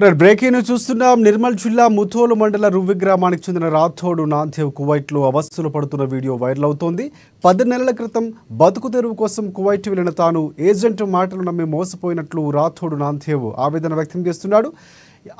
Right breaking news చూస్తున్నాం. నిర్మల్ జిల్లా ముథోలు మండల రువ్వి గ్రామానికి చెందిన రాథోడు నాథేవ్ కువైట్లో అవస్థలు పడుతున్న వీడియో వైరల్ అవుతోంది. పది నెలల క్రితం బతుకు తెరువు కోసం కువైట్ వెళ్ళిన తాను ఏజెంట్ మాటలు నమ్మి మోసపోయినట్లు రాథోడు నాథేవ్ ఆవేదన వ్యక్తం చేస్తున్నాడు.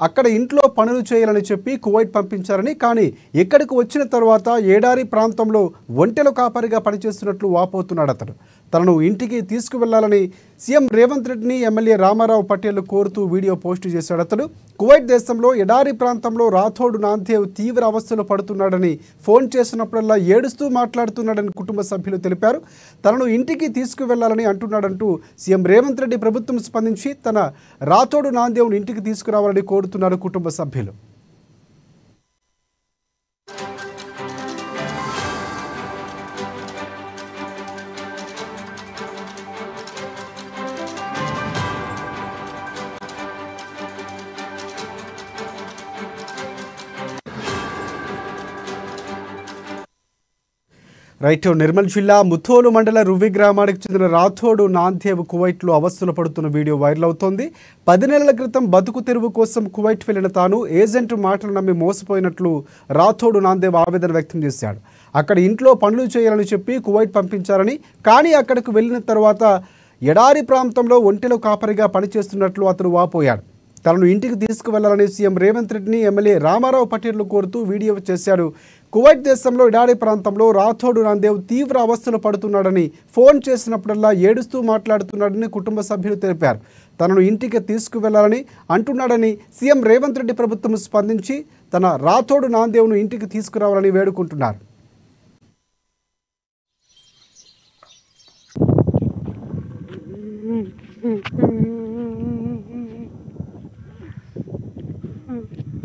అక్కడ ఇంట్లో పనులు చేయాలని చెప్పి కువైట్ పంపించారని కానీ ఇక్కడికి వచ్చిన తర్వాత ఏడారి ప్రాంతంలో ఒంటెల కాపరిగా పనిచేస్తున్నట్లు వాపోతున్నాడు అతడు తనను ఇంటికి తీసుకువెళ్ళాలని సీఎం రేవంత్ రెడ్డిని ఎమ్మెల్యే రామారావు పటేల్ కోరుతూ వీడియో పోస్టు చేశాడు. అతడు కువైట్ దేశంలో ఎడారి ప్రాంతంలో రాథోడు నాందేవ్ తీవ్ర అవస్థలు పడుతున్నాడని ఫోన్ చేసినప్పుడల్లా ఏడుస్తూ మాట్లాడుతున్నాడని కుటుంబ సభ్యులు తెలిపారు. తనను ఇంటికి తీసుకువెళ్ళాలని అంటున్నాడంటూ సీఎం రేవంత్ రెడ్డి ప్రభుత్వం స్పందించి తన రాథోడు నాందేవ్ను ఇంటికి తీసుకురావాలని కోరుతున్నారు కుటుంబ సభ్యులు. రైట్ నిర్మల్ జిల్లా ముథోలు మండల రువ్వి గ్రామానికి చెందిన రాథోడు నాందేవ్ కువైట్లో అవస్థలు పడుతున్న వీడియో వైరల్ అవుతోంది. పది నెలల క్రితం బతుకు తెరువు కోసం కువైట్ వెళ్ళిన తాను ఏజెంట్ మాటలు నమ్మి మోసపోయినట్లు రాథోడు నాందేవ్ ఆవేదన వ్యక్తం చేశాడు. అక్కడ ఇంట్లో పనులు చేయాలని చెప్పి కువైట్ పంపించారని కానీ అక్కడికి వెళ్ళిన తర్వాత ఎడారి ప్రాంతంలో ఒంటెలు కాపరిగా పనిచేస్తున్నట్లు అతను వాపోయాడు. తనను ఇంటికి తీసుకువెళ్ళాలని సీఎం రేవంత్ రెడ్డిని ఎమ్మెల్యే రామారావు పటేల్ కోరుతూ వీడియో చేశాడు. కువైట్ దేశంలో ఇడారి ప్రాంతంలో రాథోడు నాందేవ్ తీవ్ర అవస్థలు పడుతున్నాడని ఫోన్ చేసినప్పుడల్లా ఏడుస్తూ మాట్లాడుతున్నాడని కుటుంబ సభ్యులు తెలిపారు. తనను ఇంటికి తీసుకువెళ్ళాలని అంటున్నాడని సీఎం రేవంత్ రెడ్డి ప్రభుత్వం స్పందించి తన రాథోడు నాందేవ్ను ఇంటికి తీసుకురావాలని వేడుకుంటున్నారు.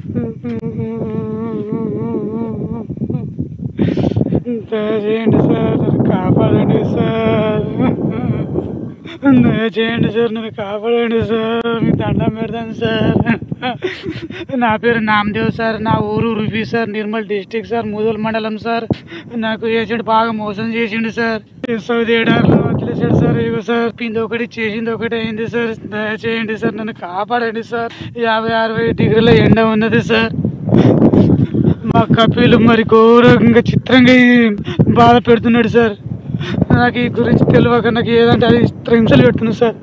దయచేయండి సార్ కాపాడండి సార్. దయచేయండి సార్ నన్ను కాపాడండి సార్ మీ దండం పెడతాను సార్. నా పేరు నామదేవ్ సార్ నా ఊరు Rufi sir Nirmal district sir Mudhol mandal sir. నాకు ఏజెంట్ బాగా మోసం చేసిండు సార్. సౌదీ ఏడార్లో వదిలేసాడు సార్ ఇగో సార్ పిండి ఒకటి చేసింది ఒకటి అయింది సార్. దయచేయండి సార్ నన్ను కాపాడండి సార్. యాభై అరవై డిగ్రీల ఎండ ఉన్నది సార్. మా కపిలు మరి ఘోరంగా చిత్రంగా బాధ పెడుతున్నాడు సార్. నాకు ఈ గురించి తెలియక నాకు ఏదంటే అది హింసలు పెడుతున్నాను సార్.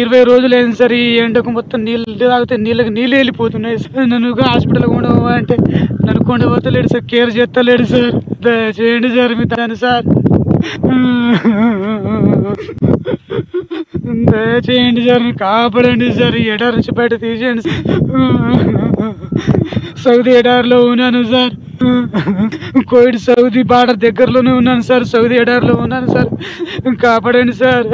ఇరవై రోజులు అయింది సార్ ఈ ఎండకు మొత్తం నీళ్ళు తాగితే నీళ్ళకి నీళ్ళు వెళ్ళిపోతున్నాయి సార్. నన్ను హాస్పిటల్కి కూడా అంటే నన్ను కొండ పోతలేడు సార్ కేర్ చేస్తలేడు సార్. దయచేయండి సార్ మీ దాన్ని సార్. దయచేయండి సార్ కాపాడండి సార్ ఈ ఎడారి నుంచి బయట తీసేయండి సార్. సౌదీ ఎడారిలో ఉన్నాను సార్. కోవిడ్ సౌదీ బార్డర్ దగ్గరలోనే ఉన్నాను సార్ సౌదీ ఎడారిలో ఉన్నాను సార్. కాపాడండి సార్.